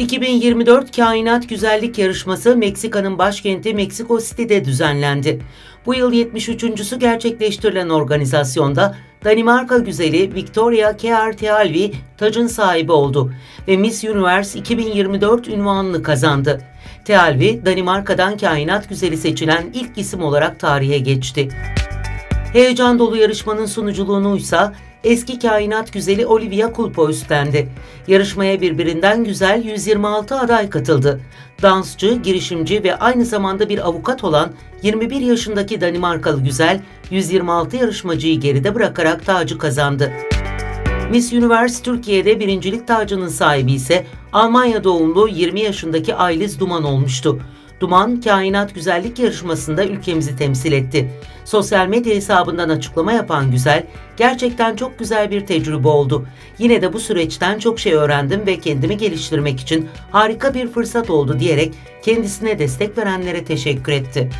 2024 Kainat Güzellik Yarışması Meksika'nın başkenti Meksiko City'de düzenlendi. Bu yıl 73.sü gerçekleştirilen organizasyonda Danimarka güzeli Victoria Kjaer tacın sahibi oldu ve Miss Universe 2024 ünvanını kazandı. Tealvi, Danimarka'dan kainat güzeli seçilen ilk isim olarak tarihe geçti. Heyecan dolu yarışmanın sunuculuğunu ise eski kainat güzeli Olivia Culpo üstlendi. Yarışmaya birbirinden güzel 126 aday katıldı. Dansçı, girişimci ve aynı zamanda bir avukat olan 21 yaşındaki Danimarkalı güzel 126 yarışmacıyı geride bırakarak tacı kazandı. Miss Universe Türkiye'de birincilik tacının sahibi ise Almanya doğumlu 20 yaşındaki Ayliz Duman olmuştu. Duman, kainat güzellik yarışmasında ülkemizi temsil etti. Sosyal medya hesabından açıklama yapan Güzel, gerçekten çok güzel bir tecrübe oldu. Yine de bu süreçten çok şey öğrendim ve kendimi geliştirmek için harika bir fırsat oldu diyerek kendisine destek verenlere teşekkür etti.